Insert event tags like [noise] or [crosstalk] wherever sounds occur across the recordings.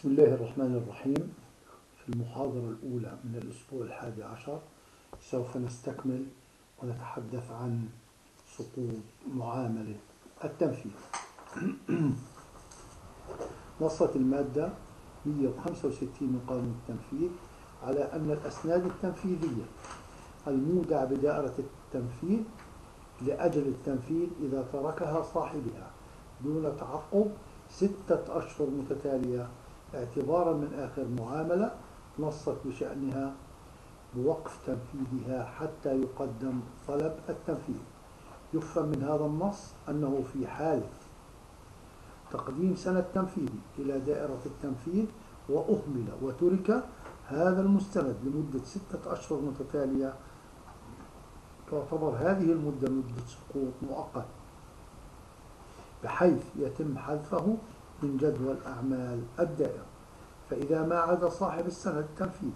بسم الله الرحمن الرحيم. في المحاضرة الأولى من الأسبوع الحادي عشر سوف نستكمل ونتحدث عن سقوط معاملة التنفيذ. [clears throat] نصت المادة 165 من قانون التنفيذ على أن الأسناد التنفيذية المودع بدائرة التنفيذ لأجل التنفيذ إذا تركها صاحبها دون تعقب ستة أشهر متتالية اعتبارا من آخر معاملة نصت بشأنها بوقف تنفيذها حتى يقدم طلب التنفيذ. يفهم من هذا النص أنه في حالة تقديم سنة تنفيذ إلى دائرة التنفيذ وأهمل وترك هذا المستند لمدة ستة أشهر متتالية. تعتبر هذه المدة مدة سقوط مؤقت بحيث يتم حذفه من جدول أعمال الدائرة. فإذا ما عاد صاحب السند التنفيذي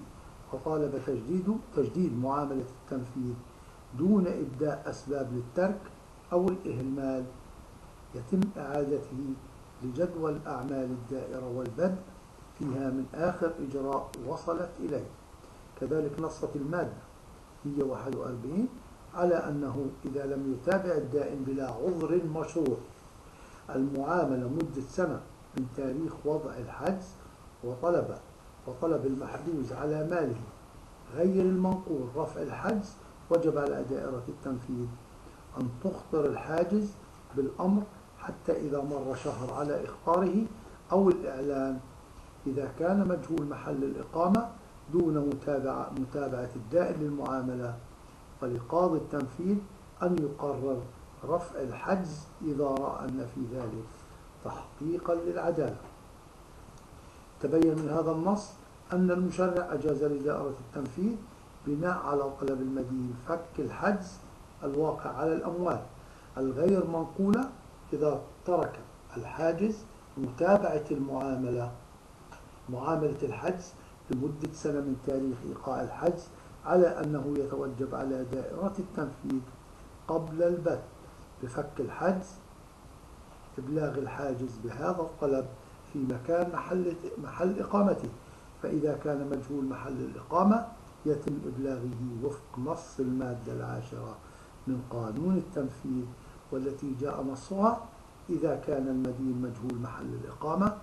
وطالب تجديد تجديد معاملة التنفيذ دون إبداء أسباب للترك أو الإهمال يتم إعادته لجدول أعمال الدائرة والبدء فيها من آخر إجراء وصلت إليه. كذلك نصت المادة 141 على أنه إذا لم يتابع الدائن بلا عذر مشروع. المعاملة مدة سنة من تاريخ وضع الحجز وطلب وطلب المحجوز على ماله غير المنقول رفع الحجز وجب على دائرة التنفيذ أن تخطر الحاجز بالأمر حتى إذا مر شهر على إخطاره أو الإعلان. إذا كان مجهول محل الإقامة دون متابعة, متابعة الدائن للمعاملة ولقاضي التنفيذ أن يقرر رفع الحجز إذا رأى أن في ذلك. تحقيقا للعدالة. تبين من هذا النص أن المشرع أجاز لدائرة التنفيذ بناء على طلب المدين فك الحجز الواقع على الأموال الغير منقولة إذا ترك الحاجز متابعة المعاملة معاملة الحجز لمدة سنة من تاريخ إيقاع الحجز على أنه يتوجب على دائرة التنفيذ قبل البت بفك الحجز إبلاغ الحاجز بهذا الطلب في مكان محل, محل إقامته. فإذا كان مجهول محل الإقامة يتم إبلاغه وفق نص المادة العاشرة من قانون التنفيذ والتي جاء نصها. إذا كان المدين مجهول محل الإقامة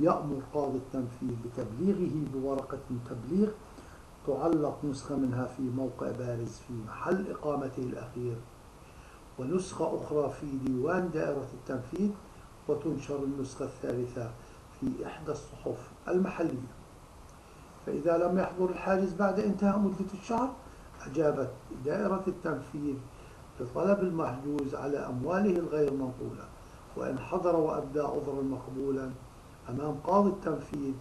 يأمر قاضي التنفيذ بتبليغه بورقة تبليغ تعلق نسخة منها في موقع بارز في محل إقامته الأخير ونسخة أخرى في ديوان دائرة التنفيذ وتنشر النسخة الثالثة في إحدى الصحف المحلية. فإذا لم يحضر الحاجز بعد انتهاء مدة الشهر أجابت دائرة التنفيذ لطلب المحجوز على أمواله الغير منقولة وإن حضر وأبدى عذرا مقبولا أمام قاضي التنفيذ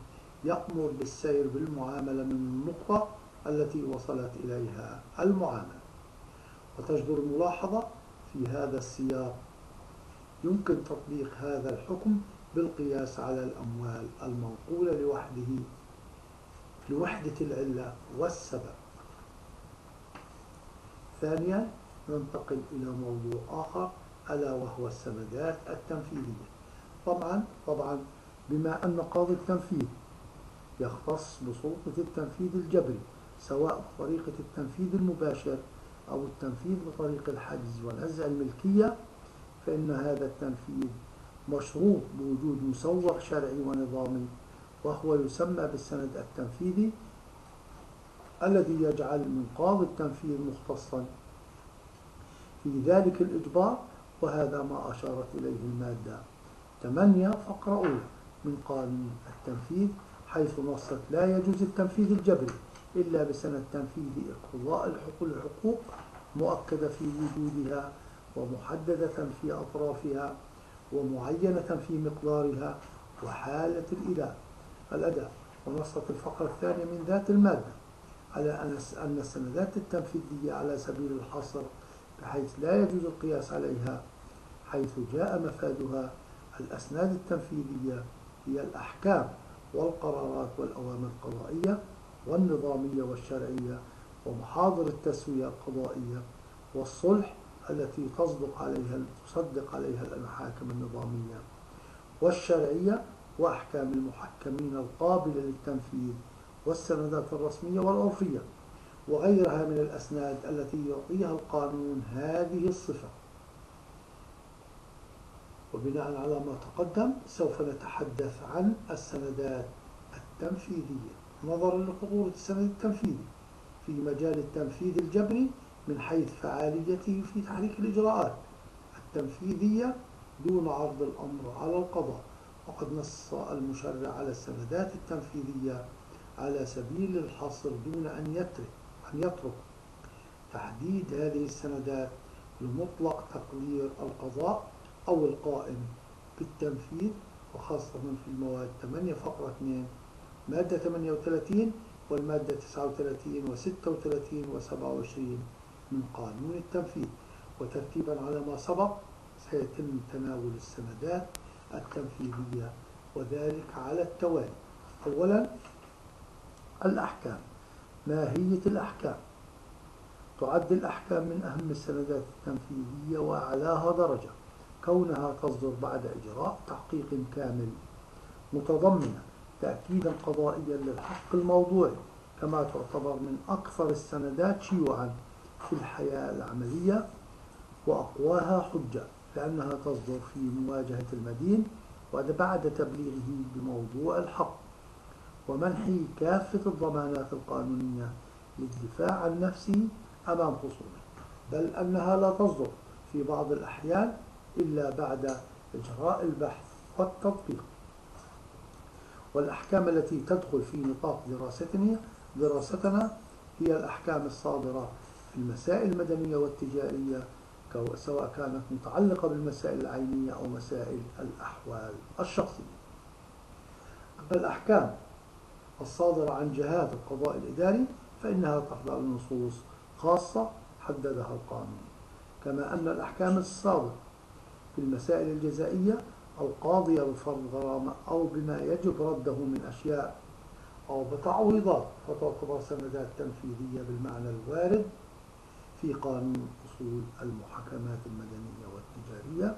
يأمر بالسير بالمعاملة من النقطة التي وصلت إليها المعاملة. وتجدر الملاحظة في هذا السياق. يمكن تطبيق هذا الحكم بالقياس على الأموال المنقولة لوحده لوحدة العلة والسبب. ثانيا ننتقل إلى موضوع آخر ألا وهو السندات التنفيذية. طبعا طبعا بما أن قاضي التنفيذ يختص بسلطة التنفيذ الجبري سواء بطريقة التنفيذ المباشر أو التنفيذ بطريق الحجز ونزع الملكية فإن هذا التنفيذ مشروط بوجود مسوغ شرعي ونظامي وهو يسمى بالسند التنفيذي الذي يجعل من قاضي التنفيذ مختصا. في ذلك الإجبار وهذا ما أشارت إليه المادة. 8 فقرة أولى من قانون التنفيذ حيث نصت لا يجوز التنفيذ الجبري. إلا بسند تنفيذ اقتضاء الحقوق مؤكدة في وجودها ومحددة في أطرافها ومعينة في مقدارها وحالة الإداء الأداء ونصت الفقرة الثانية من ذات المادة على أن السندات التنفيذية على سبيل الحصر بحيث لا يجوز القياس عليها حيث جاء مفادها الأسناد التنفيذية هي الأحكام والقرارات والأوامر القضائية والنظامية والشرعية ومحاضر التسوية القضائية والصلح التي تصدق عليها تصدق عليها المحاكم النظامية والشرعية وأحكام المحكمين القابلة للتنفيذ والسندات الرسمية والعرفية وغيرها من الأسناد التي يعطيها القانون هذه الصفة. وبناء على ما تقدم سوف نتحدث عن السندات التنفيذية. نظرا لخطورة السند التنفيذي في مجال التنفيذ الجبري من حيث فعاليته في تحريك الإجراءات التنفيذية دون عرض الأمر على القضاء. وقد نص المشرع على السندات التنفيذية على سبيل الحصر دون أن يترك أن يترك تحديد هذه السندات لمطلق تقدير القضاء أو القائم بالتنفيذ وخاصة في المواد 8 فقرة 2 مادة 38 والمادة 39 و 36 و 27 من قانون التنفيذ. وترتيبا على ما سبق سيتم تناول السندات التنفيذية وذلك على التوالي. أولا الأحكام. ماهية الأحكام. تعد الأحكام من أهم السندات التنفيذية وأعلاها درجة. كونها تصدر بعد إجراء تحقيق كامل متضمنة. تأكيدا قضائيا للحق الموضوعي كما تعتبر من أكثر السندات شيوعا في الحياة العملية وأقواها حجة لأنها تصدر في مواجهة المدين وبعد تبليغه بموضوع الحق ومنح كافة الضمانات القانونية للدفاع عن نفسه أمام خصومه بل أنها لا تصدر في بعض الأحيان إلا بعد إجراء البحث والتطبيق. والأحكام التي تدخل في نطاق دراستنا دراستنا هي الأحكام الصادرة في المسائل المدنية والتجارية سواء كانت متعلقة بالمسائل العينية أو مسائل الأحوال الشخصية. الأحكام الصادرة عن جهات القضاء الإداري فإنها تخضع لنصوص خاصة حددها القانون. كما أن الأحكام الصادرة في المسائل الجزائية القاضية بفرض غرامة أو بما يجب رده من أشياء أو بتعويضات فتعتبر سندات تنفيذية بالمعنى الوارد في قانون أصول المحاكمات المدنية والتجارية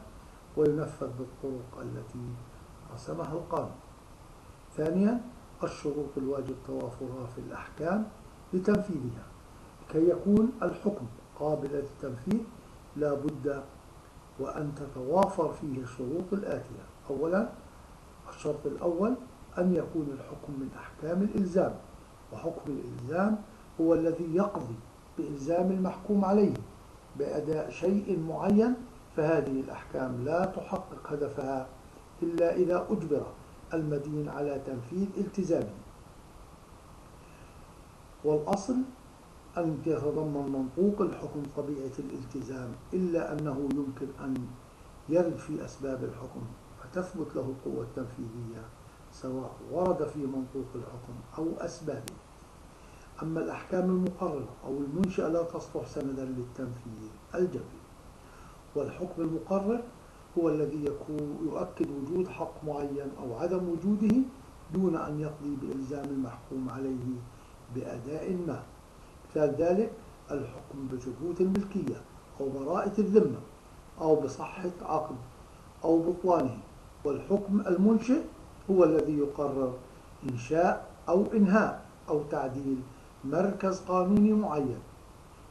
وينفذ بالطرق التي رسمها القانون. ثانيا الشروط الواجب توافرها في الأحكام لتنفيذها. كي يكون الحكم قابل للتنفيذ لا بد وأن تتوافر فيه الشروط الآتية. أولا الشرط الأول أن يكون الحكم من أحكام الإلزام. وحكم الإلزام هو الذي يقضي بإلزام المحكوم عليه بأداء شيء معين فهذه الأحكام لا تحقق هدفها إلا إذا أجبر المدين على تنفيذ التزامه. والأصل أن يتضمن منطوق الحكم طبيعة الالتزام إلا أنه يمكن أن يرد في أسباب الحكم فتثبت له القوة التنفيذية سواء ورد في منطوق الحكم أو أسبابه. أما الأحكام المقررة أو المنشأة لا تصلح سندا للتنفيذ الجبري والحكم المقرر هو الذي يكون يؤكد وجود حق معين أو عدم وجوده دون أن يقضي بإلزام المحكوم عليه بأداء ما. مثال ذلك الحكم بثبوت الملكية أو براءة الذمة أو بصحة عقد أو بطلانه والحكم المنشئ هو الذي يقرر إنشاء أو إنهاء أو تعديل مركز قانوني معين.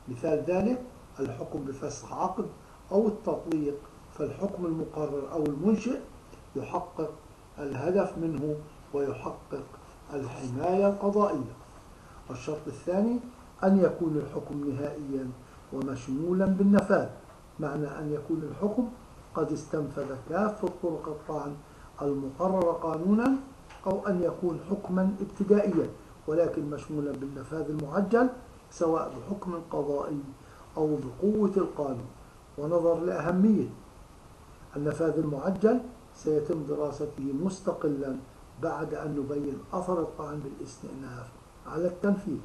مثال ذلك الحكم بفسخ عقد أو التطليق فالحكم المقرر أو المنشئ يحقق الهدف منه ويحقق الحماية القضائية. الشرط الثاني أن يكون الحكم نهائيا ومشمولا بالنفاذ معنى أن يكون الحكم قد استنفذ كافة طرق الطعن المقررة قانونا أو أن يكون حكما ابتدائيا ولكن مشمولا بالنفاذ المعجل سواء بحكم قضائي أو بقوة القانون. ونظر لأهمية النفاذ المعجل سيتم دراسته مستقلا بعد أن نبين أثر الطعن بالإستئناف على التنفيذ.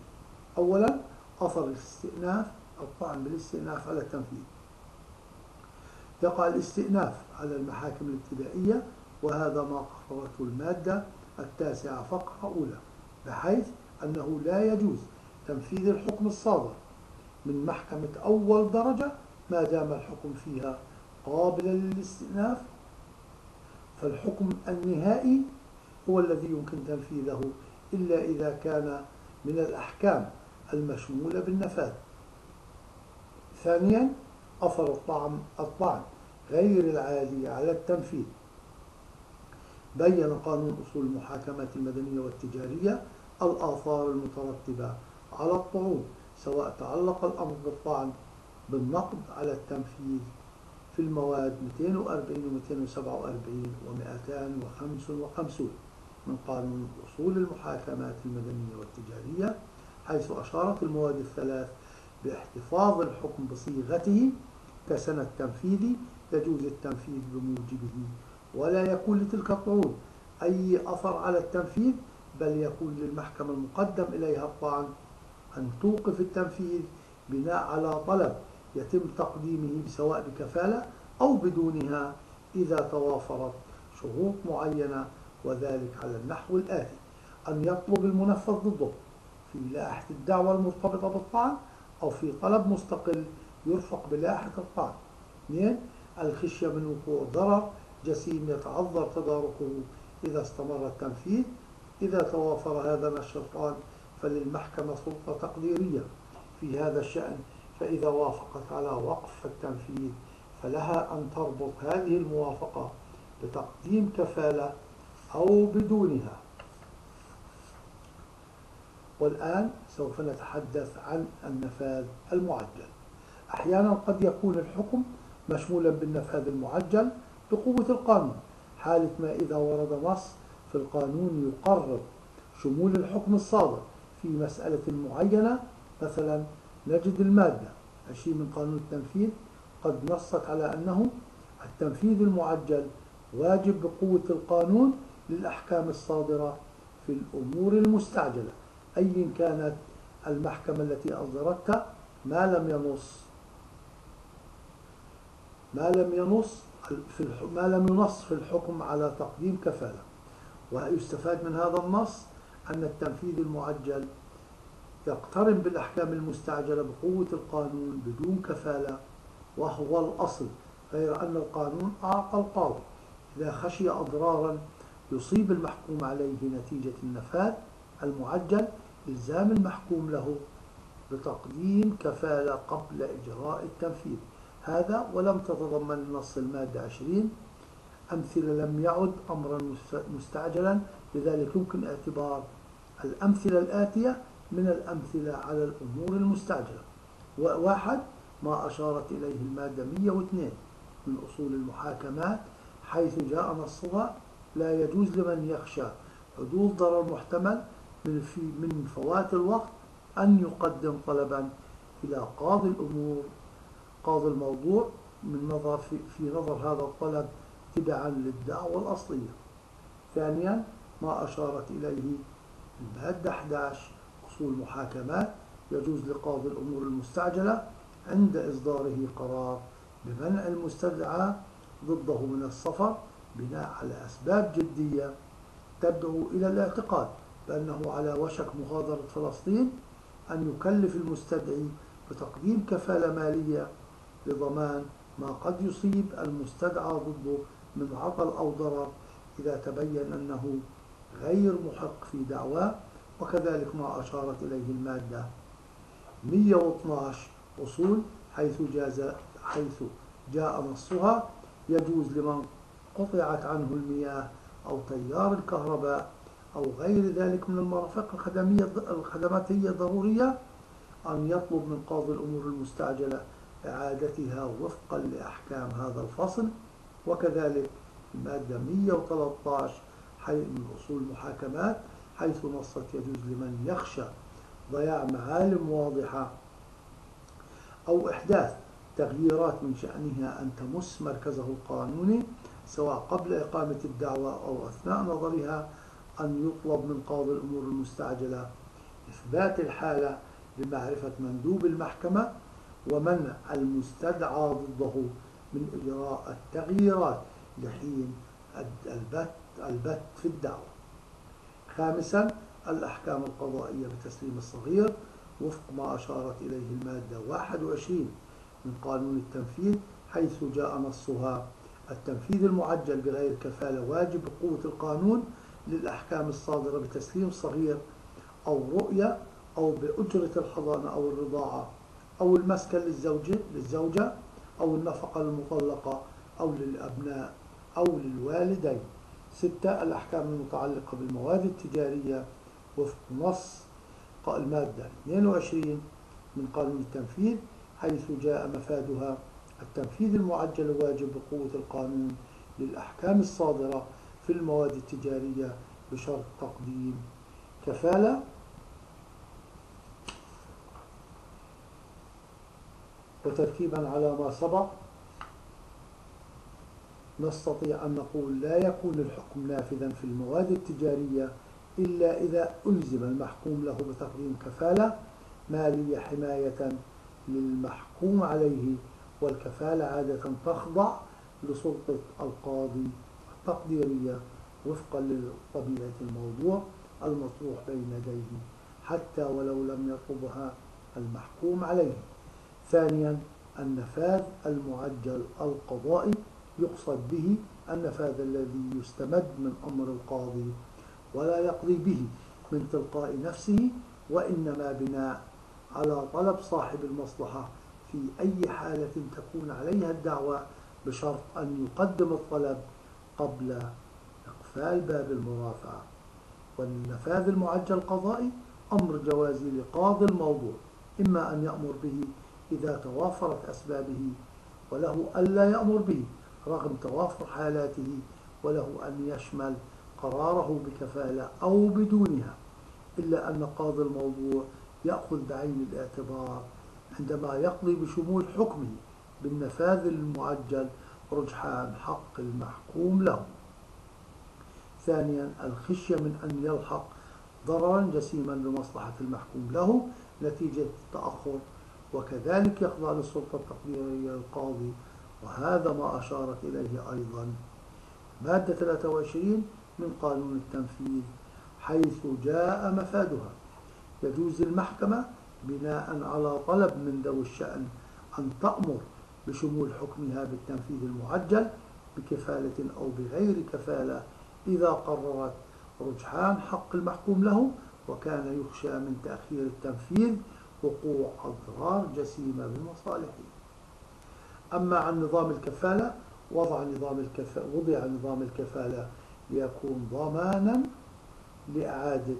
أولا أثر الاستئناف الطعن بالاستئناف على التنفيذ. يقع الاستئناف على المحاكم الابتدائية وهذا ما قررته المادة التاسعة فقرة أولى بحيث أنه لا يجوز تنفيذ الحكم الصادر من محكمة أول درجة ما دام الحكم فيها قابلا للاستئناف. فالحكم النهائي هو الذي يمكن تنفيذه إلا إذا كان من الأحكام المشمولة بالنفاذ. ثانيا أثر الطعن الطعن غير العالي على التنفيذ. بين قانون أصول المحاكمات المدنية والتجارية الآثار المترتبة على الطعون سواء تعلق الأمر بالطعن بالنقد على التنفيذ في المواد 240 و 247 و 255 من قانون أصول المحاكمات المدنية والتجارية حيث أشارت المواد الثلاث باحتفاظ الحكم بصيغته كسنة تنفيذي يجوز التنفيذ بموجبه ولا يكون لتلك الطعون أي أثر على التنفيذ بل يكون للمحكمة المقدم إليها الطعن أن توقف التنفيذ بناء على طلب يتم تقديمه سواء بكفالة أو بدونها إذا توافرت شروط معينة وذلك على النحو الآتي. أن يطلب المنفذ ضده في لائحة الدعوة المرتبطة بالطعن أو في طلب مستقل يرفق بلائحة الطعن اثنين الخشية من وقوع ضرر جسيم يتعذر تداركه إذا استمر التنفيذ. إذا توافر هذا الشرطان فللمحكمة سلطة تقديرية. في هذا الشأن فإذا وافقت على وقف التنفيذ فلها أن تربط هذه الموافقة بتقديم كفالة أو بدونها. والآن سوف نتحدث عن النفاذ المعجل. أحيانا قد يكون الحكم مشمولا بالنفاذ المعجل بقوة القانون حالة ما إذا ورد نص في القانون يقرر شمول الحكم الصادر. في مسألة معينة مثلا نجد المادة 20 من قانون التنفيذ قد نصت على أنه التنفيذ المعجل واجب بقوة القانون للأحكام الصادرة في الأمور المستعجلة. أي كانت المحكمة التي أصدرتها ما لم ينص. ما لم ينص في ما لم ينص في الحكم على تقديم كفالة. ويستفاد من هذا النص أن التنفيذ المعجل يقترن بالأحكام المستعجلة بقوة القانون بدون كفالة وهو الأصل غير أن القانون أعطى القاضي. إذا خشي أضرارا يصيب المحكوم عليه نتيجة النفاذ المعجل إلزام المحكوم له بتقديم كفالة قبل إجراء التنفيذ. هذا ولم تتضمن نص المادة 20 أمثلة لم يعد أمرا مستعجلا لذلك يمكن اعتبار الأمثلة الآتية من الأمثلة على الأمور المستعجلة. واحد ما أشارت إليه المادة 102 من أصول المحاكمات حيث جاء نصها لا يجوز لمن يخشى حدوث ضرر محتمل في من فوات الوقت أن يقدم طلبا إلى قاضي الأمور قاضي الموضوع من نظر في, في نظر هذا الطلب تبعا للدعوة الأصلية. ثانيا ما أشارت إليه المادة 11 أصول محاكمات يجوز لقاضي الأمور المستعجلة عند إصداره قرار بمنع المستدعى ضده من السفر بناء على أسباب جدية تدعو إلى الاعتقاد. بأنه على وشك مغادرة فلسطين أن يكلف المستدعي بتقديم كفالة مالية لضمان ما قد يصيب المستدعى ضده من عطل أو ضرر إذا تبين أنه غير محق في دعواه وكذلك ما أشارت إليه المادة. 112 أصول حيث جاز حيث جاء نصها يجوز لمن قطعت عنه المياه أو تيار الكهرباء أو غير ذلك من المرافق. الخدمية الخدمات هي ضرورية أن يطلب من قاضي الأمور المستعجلة إعادتها وفقا لأحكام هذا الفصل. وكذلك المادة 113 حي من أصول المحاكمات حيث نصت يجوز لمن يخشى ضياع معالم واضحة أو إحداث تغييرات من شأنها أن تمس مركزه القانوني سواء قبل إقامة الدعوة أو أثناء نظرها. أن يطلب من قاضي الأمور المستعجلة إثبات الحالة بمعرفة مندوب المحكمة ومنع المستدعى ضده من إجراء التغييرات لحين البت, البت في الدعوة. خامسا الأحكام القضائية بتسليم الصغير وفق ما أشارت إليه المادة 21 من قانون التنفيذ حيث جاء نصها التنفيذ المعجل بغير كفالة واجب بقوة القانون للأحكام الصادرة بتسليم صغير أو رؤية أو بأجرة الحضانة أو الرضاعة أو المسكن للزوجة للزوجة أو النفقة المطلقة أو للأبناء أو للوالدين. ستة الأحكام المتعلقة بالمواد التجارية. وفق نص المادة 22 من قانون التنفيذ حيث جاء مفادها التنفيذ المعجل واجب بقوة القانون للأحكام الصادرة في المواد التجارية بشرط تقديم كفالة. وتركيبا على ما سبق نستطيع أن نقول لا يكون الحكم نافذا في المواد التجارية إلا إذا ألزم المحكوم له بتقديم كفالة مالية حماية للمحكوم عليه والكفالة عادة تخضع لسلطة القاضي التقديرية وفقا لطبيعة الموضوع المطروح بين يديه حتى ولو لم يطلبها المحكوم عليه. ثانيا النفاذ المعجل القضائي يقصد به النفاذ الذي يستمد من أمر القاضي ولا يقضي به من تلقاء نفسه وإنما بناء على طلب صاحب المصلحة في أي حالة تكون عليها الدعوة بشرط أن يقدم الطلب قبل إقفال باب المرافعة. والنفاذ المعجل القضائي أمر جوازي لقاضي الموضوع إما أن يأمر به إذا توافرت أسبابه وله ألا يأمر به رغم توافر حالاته وله أن يشمل قراره بكفالة أو بدونها إلا أن قاضي الموضوع يأخذ بعين الاعتبار عندما يقضي بشمول حكمه بالنفاذ المعجل رجحان حق المحكوم له. ثانيا الخشية من أن يلحق ضررا جسيما لمصلحة المحكوم له نتيجة التأخر وكذلك يخضع للسلطة التقديرية للقاضي وهذا ما أشارت إليه أيضا مادة 23 من قانون التنفيذ حيث جاء مفادها. يجوز المحكمة بناء على طلب من ذوي الشأن أن تأمر بشمول حكمها بالتنفيذ المعجل بكفالة أو بغير كفالة إذا قررت رجحان حق المحكوم له وكان يخشى من تأخير التنفيذ وقوع أضرار جسيمة بمصالحه. أما عن نظام الكفالة وضع نظام الكفالة وضع نظام الكفالة ليكون ضمانا لإعادة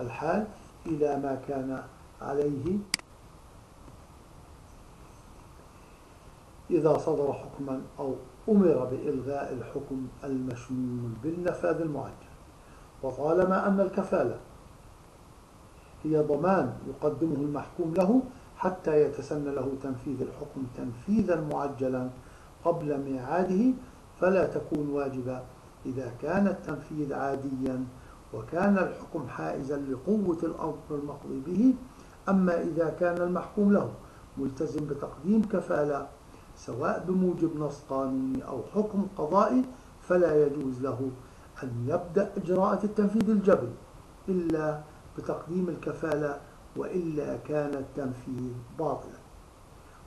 الحال إلى ما كان عليه إذا صدر حكما أو أمر بإلغاء الحكم المشمول بالنفاذ المعجل. وطالما أن الكفالة هي ضمان يقدمه المحكوم له حتى يتسن له تنفيذ الحكم تنفيذا معجلا قبل ميعاده فلا تكون واجبة إذا كان التنفيذ عاديا وكان الحكم حائزا لقوة الأمر المقضي به. أما إذا كان المحكوم له ملتزم بتقديم كفالة سواء بموجب نص قانوني أو حكم قضائي فلا يجوز له أن يبدأ إجراءات التنفيذ الجبري إلا بتقديم الكفالة وإلا كان التنفيذ باطلا.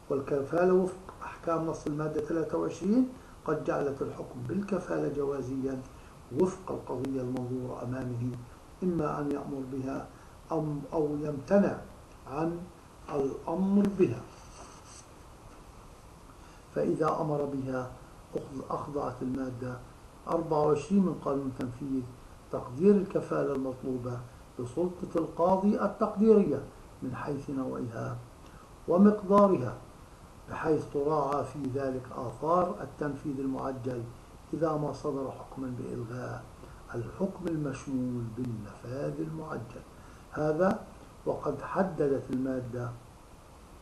والكفالة وفق أحكام نص المادة 23 قد جعلت الحكم بالكفالة جوازيا وفق القضية المنظورة أمامه إما أن يأمر بها أو يمتنع عن الأمر بها. فإذا أمر بها أخضعت المادة. 24 من قانون التنفيذ تقدير الكفالة المطلوبة بسلطة القاضي التقديرية من حيث نوعها ومقدارها بحيث تراعى في ذلك آثار التنفيذ المعجل إذا ما صدر حكما بإلغاء الحكم المشمول بالنفاذ المعجل. هذا وقد حددت المادة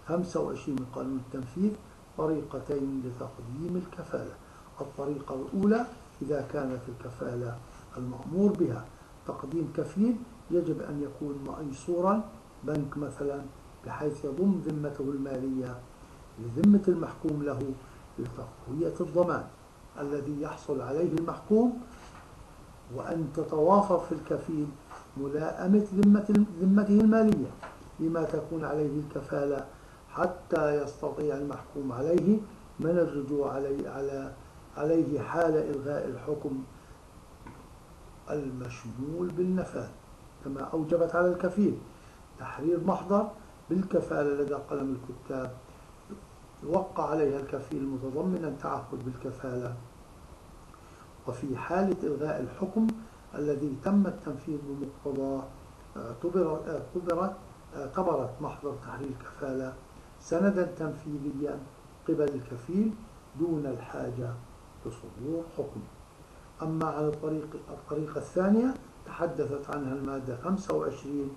25 من قانون التنفيذ طريقتين لتقديم الكفالة. الطريقة الأولى إذا كانت الكفالة المأمور بها. تقديم كفيل يجب أن يكون مأيسورا. بنك مثلا بحيث يضم ذمته المالية لذمة المحكوم له لتقوية الضمان الذي يحصل عليه المحكوم. وأن تتوافر في الكفيل ملائمة ذمته المالية. لما تكون عليه الكفالة حتى يستطيع المحكوم عليه من الرجوع عليه, على عليه حال إلغاء الحكم المشمول بالنفاذ كما أوجبت على الكفيل تحرير محضر بالكفالة لدى قلم الكتاب. يوقع عليها الكفيل متضمنا تعهد بالكفالة. وفي حالة إلغاء الحكم الذي تم التنفيذ بمقتضاه اعتبرت اعتبرت محضر تحرير الكفالة. سندا تنفيذيا قبل الكفيل دون الحاجة لصدور حكم. أما عن الطريق الطريقة الثانية تحدثت عنها المادة 25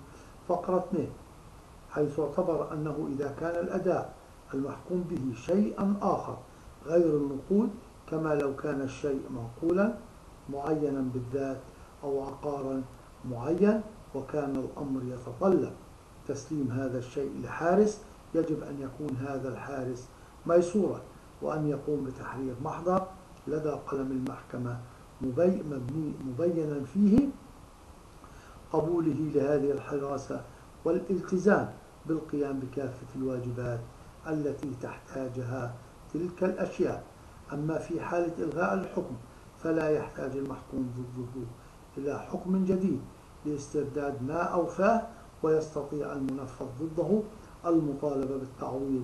فقرة 2 حيث اعتبر أنه إذا كان الأداء المحكوم به شيئا آخر غير النقود كما لو كان الشيء منقولا معينا بالذات أو عقارا معين وكان الأمر يتطلب. تسليم هذا الشيء لحارس يجب أن يكون هذا الحارس ميسورا وأن يقوم بتحرير محضر لدى قلم المحكمة مبينا فيه قبوله لهذه الحراسة والالتزام بالقيام بكافة الواجبات التي تحتاجها تلك الأشياء. أما في حالة إلغاء الحكم فلا يحتاج المحكوم ضده إلى حكم جديد لاسترداد ما أوفاه ويستطيع المنفذ ضده المطالبة بالتعويض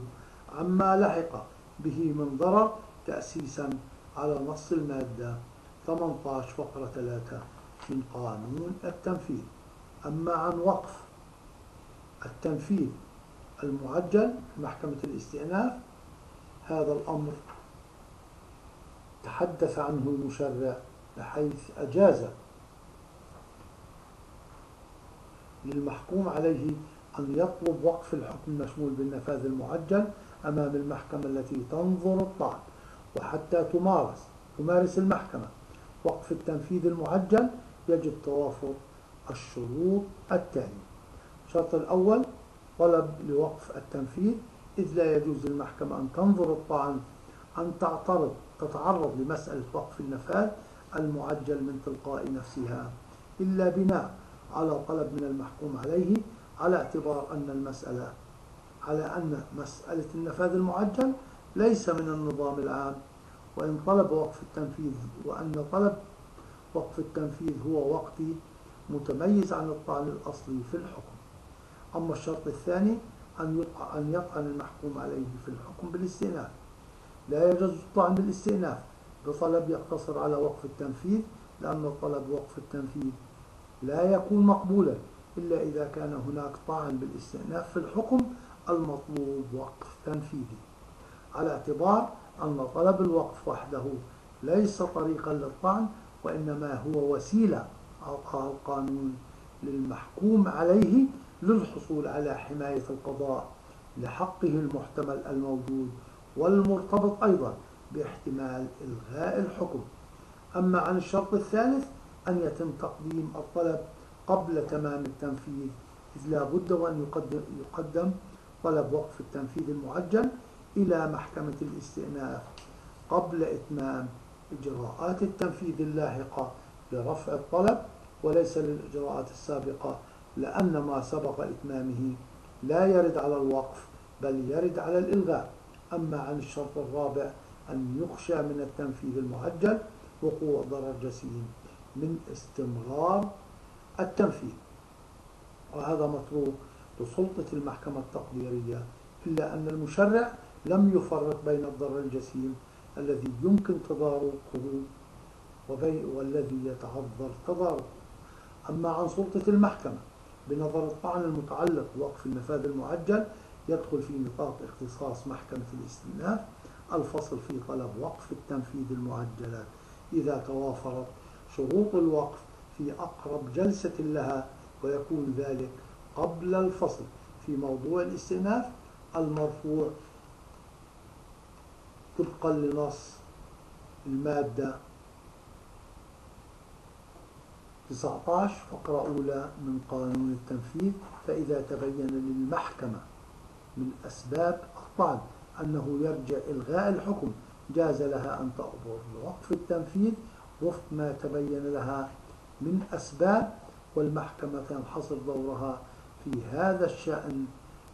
عما لحق به من ضرر تأسيسا على نص المادة 18 فقرة 3 من قانون التنفيذ. أما عن وقف التنفيذ المعجل محكمة الاستئناف هذا الأمر تحدث عنه المشرع بحيث أجاز للمحكوم عليه أن يطلب وقف الحكم المشمول بالنفاذ المعجل أمام المحكمة التي تنظر الطعن وحتى تمارس تمارس المحكمة. وقف التنفيذ المعجل يجب توافر الشروط التالية. الشرط الأول طلب لوقف التنفيذ إذ لا يجوز للمحكمة أن تنظر الطعن أن تعترض تتعرض لمسألة وقف النفاذ المعجل من تلقاء نفسها إلا بناء على طلب من المحكوم عليه على اعتبار أن المسألة على أن مسألة النفاذ المعجل ليس من النظام العام وإن طلب وقف التنفيذ وأن طلب وقف التنفيذ هو وقتي متميز عن الطعن الأصلي في الحكم. أما الشرط الثاني أن أن يطعن المحكوم عليه في الحكم بالاستئناف. لا يجوز الطعن بالاستئناف بطلب يقتصر على وقف التنفيذ لأن طلب وقف التنفيذ لا يكون مقبولا. إلا إذا كان هناك طعن بالاستئناف في الحكم المطلوب وقف تنفيذي على اعتبار أن طلب الوقف وحده ليس طريقا للطعن وإنما هو وسيلة أعطاها القانون للمحكوم عليه للحصول على حماية القضاء لحقه المحتمل الموجود والمرتبط أيضا باحتمال إلغاء الحكم. أما عن الشرط الثالث أن يتم تقديم الطلب قبل تمام التنفيذ إذ لا بد وأن يقدم, يقدم طلب وقف التنفيذ المعجل إلى محكمة الاستئناف قبل إتمام إجراءات التنفيذ اللاحقة لرفع الطلب وليس للإجراءات السابقة لأن ما سبق إتمامه لا يرد على الوقف بل يرد على الإلغاء. أما عن الشرط الرابع أن يخشى من التنفيذ المعجل وقوع ضرر جسيم من استمرار التنفيذ. وهذا مطروق لسلطة المحكمة التقديرية إلا أن المشرع لم يفرق بين الضرر الجسيم الذي يمكن تضاربه والذي يتعذر تضاربه أما عن سلطة المحكمة بنظر الطعن المتعلق بوقف النفاذ المعجل يدخل في نطاق اختصاص محكمة الاستئناف الفصل في طلب وقف التنفيذ المعجلات إذا توافرت شروط الوقف في أقرب جلسة لها ويكون ذلك قبل الفصل في موضوع الاستئناف المرفوع. طبقا لنص المادة 19 فقرة أولى من قانون التنفيذ. فإذا تبين للمحكمة من أسباب الطعن أنه يرجع إلغاء الحكم جاز لها أن تأمر بوقف التنفيذ وفق ما تبين لها من أسباب والمحكمة ينحصر دورها في هذا الشأن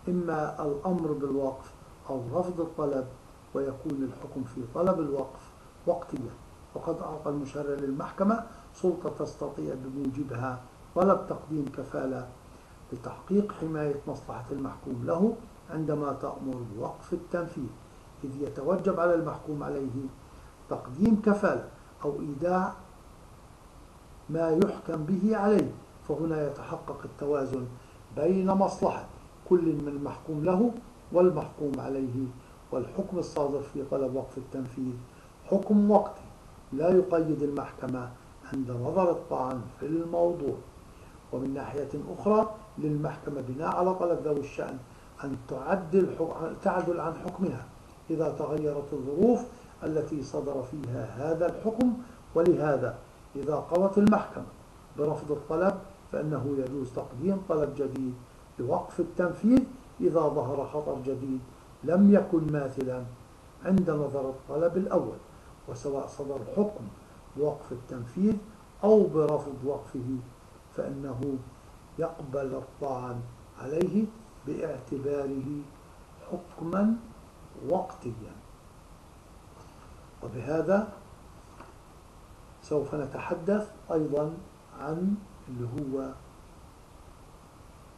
إما الأمر بالوقف أو رفض الطلب ويكون الحكم في طلب الوقف وقتيا. وقد أعطى المشرع للمحكمة سلطة تستطيع بموجبها طلب تقديم كفالة لتحقيق حماية مصلحة المحكوم له عندما تأمر بوقف التنفيذ. إذ يتوجب على المحكوم عليه تقديم كفالة أو إيداع ما يحكم به عليه فهنا يتحقق التوازن بين مصلحة كل من المحكوم له والمحكوم عليه والحكم الصادر في طلب وقف التنفيذ. حكم وقتي لا يقيد المحكمة عند نظر الطعن في الموضوع. ومن ناحية أخرى للمحكمة بناء على طلب ذوي الشأن أن تعدل تعدل عن حكمها إذا تغيرت الظروف التي صدر فيها هذا الحكم ولهذا إذا قضت المحكمة برفض الطلب فإنه يجوز تقديم طلب جديد لوقف التنفيذ إذا ظهر خطر جديد لم يكن ماثلا عند نظر الطلب الأول وسواء صدر حكم بوقف التنفيذ أو برفض وقفه فإنه يقبل الطعن عليه باعتباره حكما وقتيا. وبهذا سوف نتحدث أيضا عن اللي هو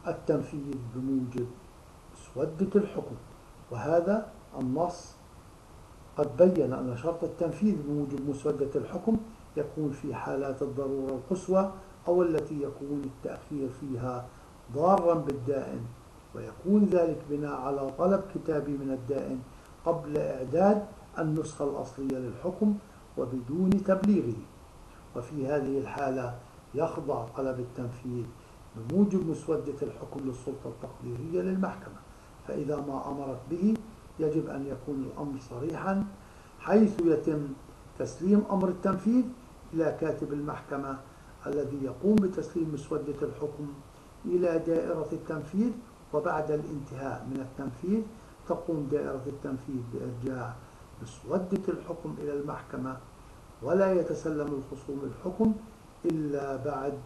التنفيذ بموجب مسودة الحكم وهذا النص قد بين أن شرط التنفيذ بموجب مسودة الحكم يكون في حالات الضرورة القصوى أو التي يكون التأخير فيها ضارا بالدائن ويكون ذلك بناء على طلب كتابي من الدائن قبل إعداد النسخة الأصلية للحكم وبدون تبليغه. وفي هذه الحالة يخضع طلب التنفيذ بموجب مسودة الحكم للسلطة التقديرية للمحكمة. فإذا ما أمرت به يجب أن يكون الأمر صريحا حيث يتم تسليم أمر التنفيذ إلى كاتب المحكمة الذي يقوم بتسليم مسودة الحكم إلى دائرة التنفيذ. وبعد الانتهاء من التنفيذ تقوم دائرة التنفيذ بإرجاع مسودة الحكم إلى المحكمة ولا يتسلم الخصوم الحكم إلا بعد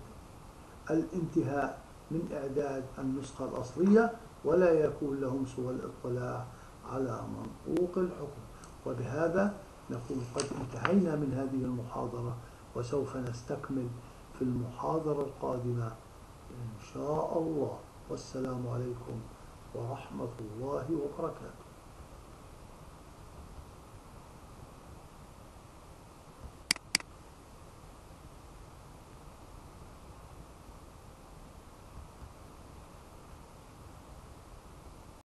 الانتهاء من إعداد النسخة الأصلية ولا يكون لهم سوى الاطلاع على منطوق الحكم. وبهذا نكون قد انتهينا من هذه المحاضرة وسوف نستكمل في المحاضرة القادمة إن شاء الله. والسلام عليكم ورحمة الله وبركاته.